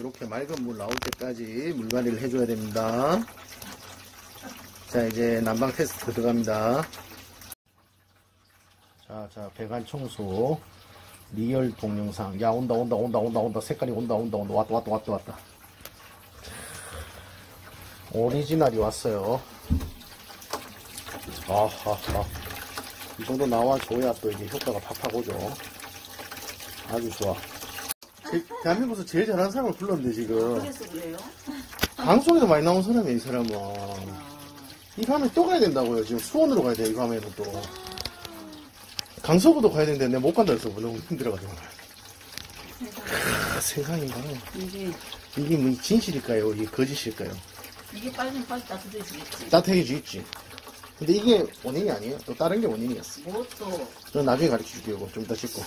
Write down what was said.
이렇게 맑은 물 나올 때까지 물관리를 해줘야 됩니다. 자, 이제 난방 테스트 들어갑니다. 자, 자, 배관 청소. 리얼 동영상. 야, 온다, 온다, 온다, 온다, 온다. 색깔이 온다, 온다, 온다. 왔다, 왔다, 왔다, 왔다. 오리지널이 왔어요. 아하하. 이 정도 나와줘야 또 이게 효과가 팍팍 오죠. 아주 좋아. 제- 대한민국에서 제일 잘하는 사람을 불렀는데, 지금. 그래서 그래요? 방송에도 많이 나온 사람이야, 이 사람은. 이거 하면 또 가야 된다고요. 지금 수원으로 가야 돼, 이거 하면은 또. 강서구도 가야 되는데 내가 못 간다 해서 너무 힘들어가지고. 크, 세상인가. 이게 이게 뭐 진실일까요? 이게 거짓일까요? 이게 빨리 빨리 따뜻해지겠지. 따뜻해지겠지. 근데 이게 원인이 아니에요. 또 다른 게 원인이었어. 뭐또 저 나중에 가르쳐 줄게요. 이거 좀 이따 씻고.